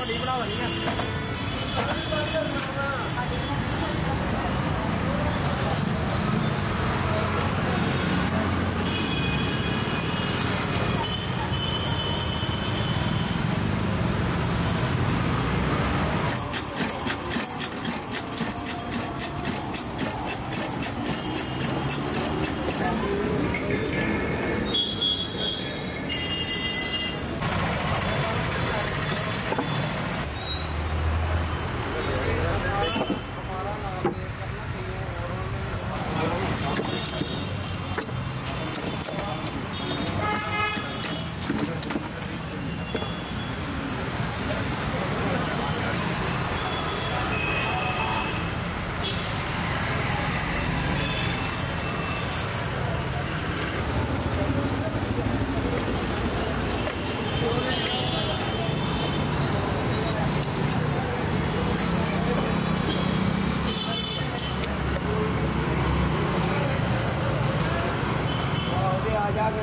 我离不到了你看。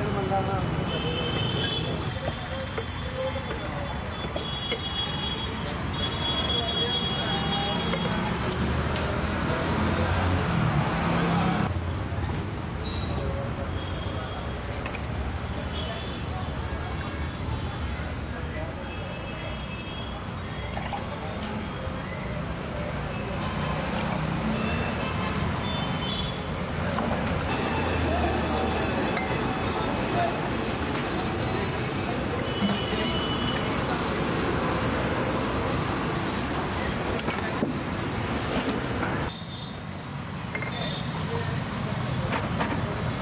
ਮੰਗਾ ਮੈਂ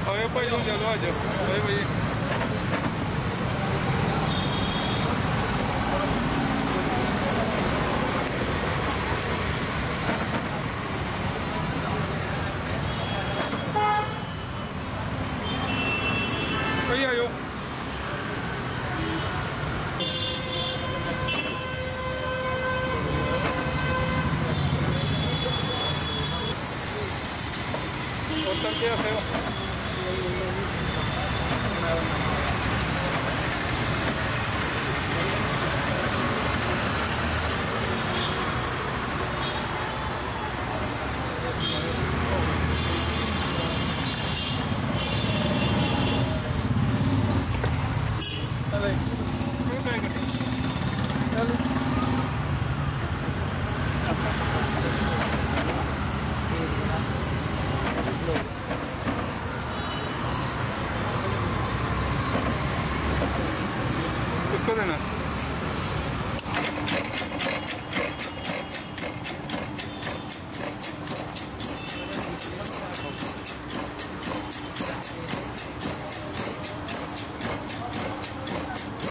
А я пойду, дядя Вадя. Давай, Поехали. Вот так я হবে না